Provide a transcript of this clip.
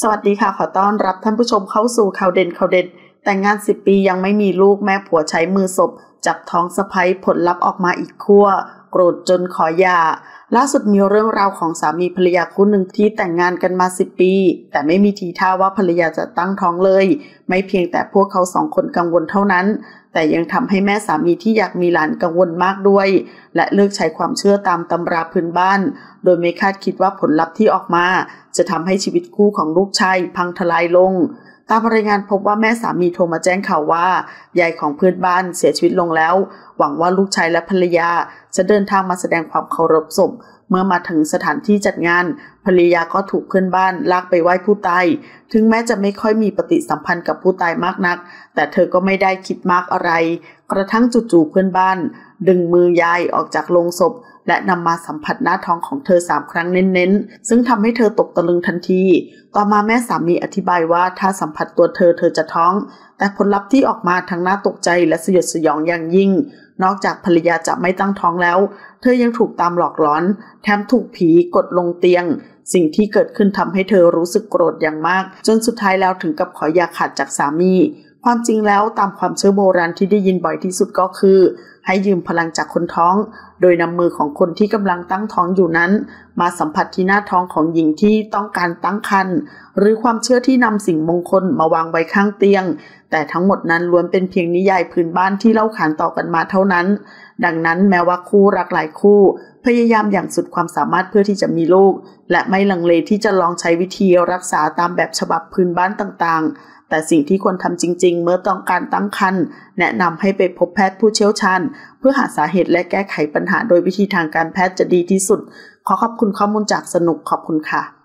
สวัสดีค่ะ ขอต้อนรับท่านผู้ชมเข้าสู่ข่าวเด่นข่าวเด็ด แต่งงาน 10 ปียังไม่มีลูกแม่ผัวใช้มือศพ จับท้องสะพ้ยผลลัพธ์ออกมาอีกขั้วโกรธจนขอหย่า ล่าสุดมีเรื่องราวของสามีภรรยาคู่หนึ่งที่แต่งงานกันมา 10 ปี แต่ไม่มีทีท่าว่าภรรยาจะตั้งท้องเลย ไม่เพียงแต่พวกเขาสองคนกังวลเท่านั้น แต่ยังทำให้แม่สามีที่อยากมีหลานกังวลมากด้วย และเลือกใช้ความเชื่อตามตำราพื้นบ้าน โดยไม่คาดคิดว่าผลลัพธ์ที่ออกมา จะทำให้ชีวิตคู่ของลูกชายพังทลายลงตามรายงานพบว่าแม่สามีโทรมาแจ้งข่าวว่ายายของเพื่อนบ้านเสียชีวิตลงแล้ว หวังว่าลูกชายและภรรยา จะเดินทางมาแสดงความเคารพศพเมื่อมาถึงสถานที่จัดงานภรรยาก็ถูกเพื่อนบ้านลากไปไหว้ผู้ตายถึงแม้จะไม่ค่อยมีปฏิสัมพันธ์กับผู้ตายมากนัก แต่เธอก็ไม่ได้คิดมากอะไร กระทั่งจู่ๆเพื่อนบ้าน ดึงมือยายออกจากโลงศพ และนำมาสัมผัสหน้าท้องของเธอสามครั้งเน้นๆ ซึ่งทำให้เธอตกตะลึงทันที ต่อมาแม่สามีอธิบายว่าถ้าสัมผัสตัวเธอเธอจะท้อง แต่ผลลัพธ์ที่ออกมาทั้งน่าตกใจและสยดสยองอย่างยิ่ง นอกจากภรรยาจะไม่ตั้งท้องแล้ว เธอยังถูกตามหลอกหลอน แถมถูกผีกดลงเตียง สิ่งที่เกิดขึ้นทำให้เธอรู้สึกโกรธอย่างมาก จนสุดท้ายแล้วถึงกับขออย่าขาดจากสามี ความจริงแล้วตามความเชื่อโบราณที่ได้ยินบ่อยที่สุดก็คือ ให้ยืมพลังจากคนท้อง โดยนำมือของคนที่กำลังตั้งท้องอยู่นั้น มาสัมผัสที่หน้าท้องของหญิงที่ต้องการตั้งครรภ์หรือความเชื่อที่นำสิ่งมงคลมาวางไว้ข้างเตียง แต่ทั้งหมดนั้นล้วนเป็นเพียงนิยายพื้นบ้านที่เล่าขานต่อกันมาเท่านั้น ดังนั้นแม้ว่าคู่รักหลายคู่ พยายามอย่างสุดความสามารถเพื่อที่จะมีลูก และไม่ลังเลที่จะลองใช้วิธีรักษาตามแบบฉบับพื้นบ้านต่างๆ แต่สิ่งที่ควรทำจริง ๆ เมื่อต้องการตั้งครรภ์แนะนำให้ไปพบแพทย์ผู้เชี่ยวชาญ เพื่อหาสาเหตุและแก้ไขปัญหาโดยวิธีทางการแพทย์จะดีที่สุด ขอขอบคุณข้อมูลจากสนุกขอบคุณค่ะ